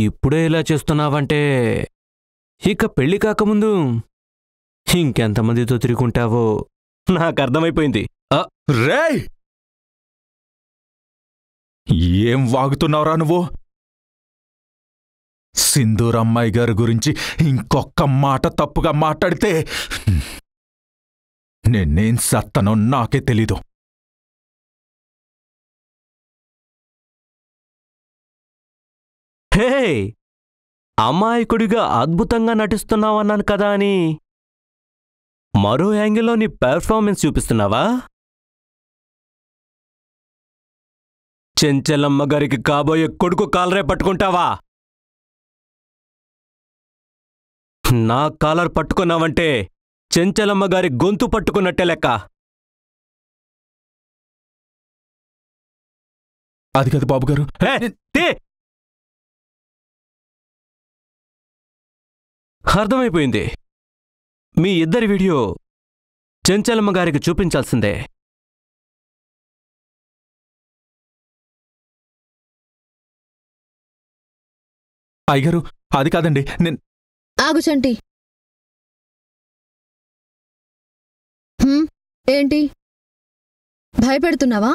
ఇప్పుడే ఇలా చేస్తున్నావంటే ఇక పెళ్ళి కాకముందు ఇంకెంతమందితో తిరుగుంటావో నాకు అర్థమైపోయింది ఆ, రేయ్! ఏం వాగుతున్నావురా నువ్వు? సింధూర్ అమ్మాయి గారి గురించి ఇంకొక్క మాట తప్పుగా మాట్లాడితే నేనేం సత్తనో నాకే తెలీదు. హే అమాయకుడిగా అద్భుతంగా నటిస్తున్నావన్నాను కదా అని. మరో యాంగిల్లో నీ పెర్ఫార్మెన్స్ చూపిస్తున్నావా? చెంచలమ్మ గారికి కాబోయే కొడుకు కాలరే పట్టుకుంటావా? నా కాలర్ పట్టుకున్నావంటే చెంచలమ్మ గారి గొంతు పట్టుకున్నట్టే లెక్క. అది కదా బాబు అర్థమైపోయింది. మీ ఇద్దరి వీడియో చెంచలమ్మ గారికి చూపించాల్సిందే. అయ్యగారు అది కాదండి నేను ఆగు చంటి. హ్మ్, ఏంటి? భయపెడుతున్నావా?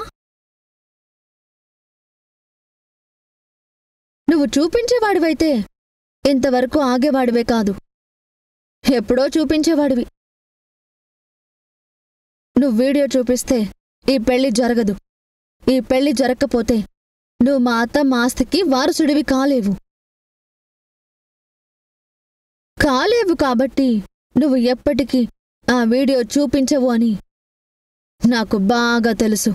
నువ్వు చూపించేవాడివైతే ఇంతవరకు ఆగేవాడివే కాదు. ఎప్పుడో చూపించేవాడివి. నువ్వు వీడియో చూపిస్తే ఈ పెళ్ళి జరగదు. ఈ పెళ్ళి జరగకపోతే నువ్వు మా అత్త మా ఆస్తికి వారసుడివి కాలేవు. కాలేవు కాబట్టి నువ్వు ఎప్పటికీ ఆ వీడియో చూపించవు అని నాకు బాగా తెలుసు.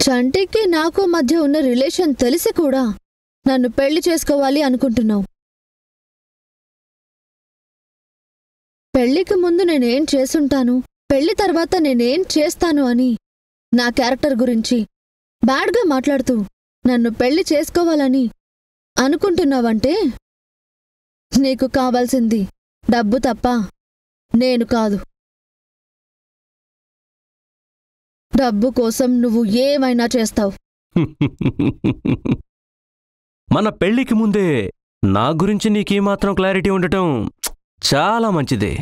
చంటికి నాకు మధ్య ఉన్న రిలేషన్ తెలిసి కూడా నన్ను పెళ్ళి చేసుకోవాలి అనుకుంటున్నావు. పెళ్ళికి ముందు నేనేం చేసుంటాను పెళ్ళి తర్వాత నేనేం చేస్తాను అని నా క్యారెక్టర్ గురించి బ్యాడ్గా మాట్లాడుతూ నన్ను పెళ్ళి చేసుకోవాలని అనుకుంటున్నావంటే నీకు కావాల్సింది డబ్బు తప్ప నేను కాదు. డబ్బు కోసం నువ్వు ఏమైనా చేస్తావు. మన పెళ్ళికి ముందే నా గురించి నీకేమాత్రం క్లారిటీ ఉండటం చాలా మంచిది.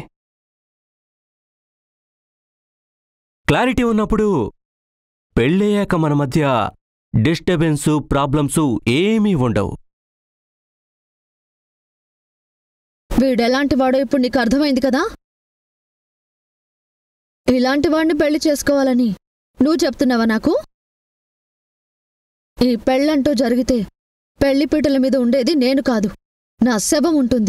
క్లారిటీ ఉన్నప్పుడు పెళ్ళయ్యాక మన మధ్య డిస్టర్బెన్సు ప్రాబ్లమ్సు ఏమీ ఉండవు. వీడెలాంటి వాడో ఇప్పుడు నీకు అర్థమైంది కదా? ఇలాంటి వాడిని పెళ్ళి చేసుకోవాలని నువ్వు చెప్తున్నావా నాకు? ఈ పెళ్ళంటూ జరిగితే పెళ్ళిపీటల మీద ఉండేది నేను కాదు. నా శవం ఉంటుంది.